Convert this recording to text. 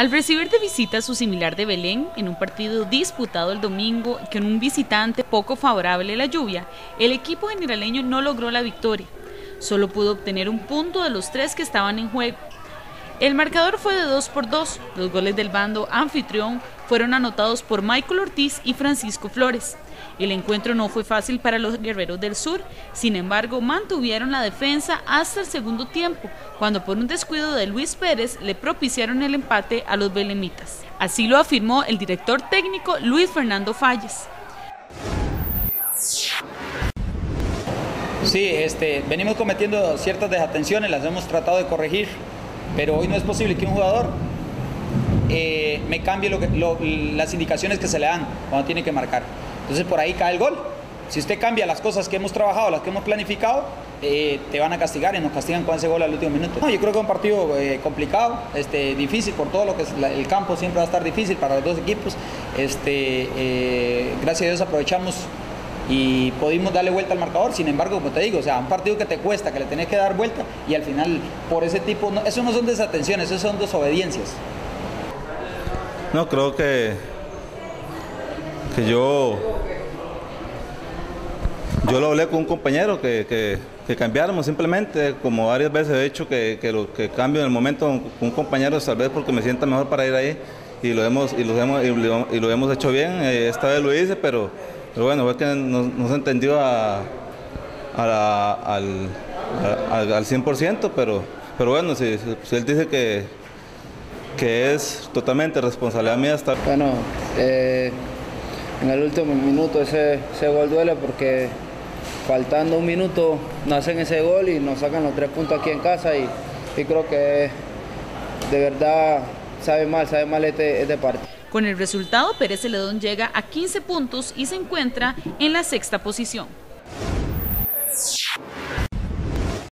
Al recibir de visita su similar de Belén en un partido disputado el domingo con un visitante poco favorable a la lluvia, el equipo generaleño no logró la victoria. Solo pudo obtener un punto de los tres que estaban en juego. El marcador fue de 2 por 2. Los goles del bando anfitrión fueron anotados por Michael Ortiz y Francisco Flores. El encuentro no fue fácil para los guerreros del sur, sin embargo mantuvieron la defensa hasta el segundo tiempo, cuando por un descuido de Luis Pérez le propiciaron el empate a los belemitas. Así lo afirmó el director técnico Luis Fernando Falles. Sí, este, venimos cometiendo ciertas desatenciones, las hemos tratado de corregir pero hoy no es posible que un jugador eh, me cambie las indicaciones que se le dan cuando tiene que marcar. Entonces por ahí cae el gol. Si usted cambia las cosas que hemos trabajado, las que hemos planificado, eh, te van a castigar y nos castigan con ese gol al último minuto. yo creo que es un partido eh, complicado, este, difícil por todo lo que es el campo, siempre va a estar difícil para los dos equipos. Este, gracias a Dios aprovechamos y pudimos darle vuelta al marcador. Sin embargo, como te digo, o sea, un partido que te cuesta, que le tenés que dar vuelta y al final, por ese tipo, no, eso no son desatenciones, eso son desobediencias. No, creo que, que yo, yo lo hablé con un compañero que, que, cambiáramos simplemente, como varias veces he dicho que, que cambio en el momento con un compañero, tal vez porque me sienta mejor para ir ahí y lo hemos, y lo hemos, y lo, hemos hecho bien. Eh, esta vez lo hice, pero pero bueno, fue que no, se entendió a, al, al, 100%, pero, pero bueno, si, él dice que, que es totalmente responsabilidad mía estar... Bueno, eh, en el último minuto ese, ese gol duele porque faltando un minuto nos hacen ese gol y nos sacan los tres puntos aquí en casa y, y creo que de verdad sabe mal, sabe mal este, este partido. Con el resultado, Pérez Celedón llega a 15 puntos y se encuentra en la sexta posición.